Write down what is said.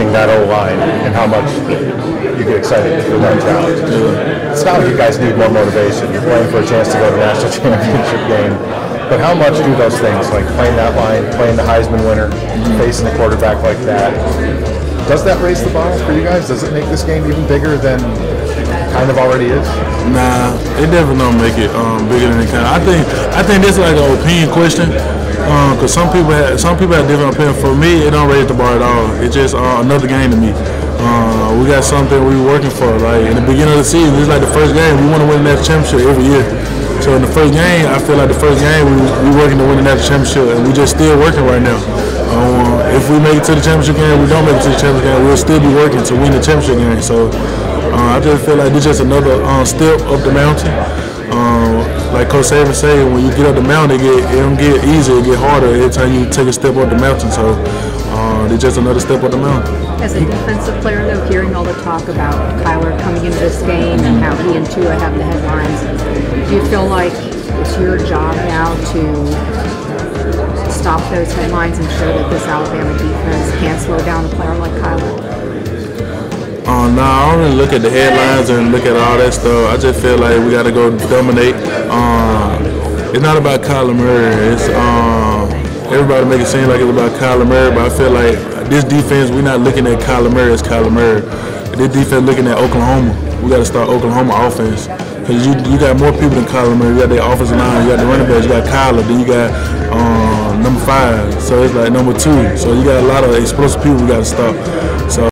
facing that O line and how much you get excited for that challenge. It's not like you guys need more motivation. You're playing for a chance to go to the national championship game. But how much do those things, like playing that line, playing the Heisman winner, facing a quarterback like that, does that raise the bar for you guys? Does it make this game even bigger than kind of already is? Nah, it definitely don't make it um, bigger than it can. I think I think this is like an opinion question because um, some people have some people have different opinions. For me, it don't raise the bar at all. It's just uh, another game to me. Uh, we got something we working for. Like in the beginning of the season, is like the first game. We want to win that championship every year. So in the first game, I feel like the first game we we working to win the national championship, and we just still working right now. Um, if we make it to the championship game, we don't make it to the championship game, we'll still be working to win the championship game. So uh, I just feel like this is just another uh, step up the mountain. Um, like Coach Saban say, when you get up the mountain, it, get, it don't get easier, it get harder every time you take a step up the mountain. So uh, it's just another step up the mountain. As a defensive player, though, hearing all the talk about Kyler coming into this game and how he and Tua have the headlines, do you feel like it's your job now to stop those headlines and show that this Alabama defense can slow down a player like Kyler? No, I don't really look at the headlines and look at all that stuff. I just feel like we got to go dominate. Uh, it's not about Kyler Murray. It's uh, everybody make it seem like it's about Kyler Murray, but I feel like this defense, we're not looking at Kyler Murray as Kyler Murray. This defense looking at Oklahoma. We got to start Oklahoma offense. Because you, you got more people than Kyler Murray. You got the offensive line, you got the running backs, you got Kyler, then you got um, number five. So it's like number two. So you got a lot of explosive people we got to stop. So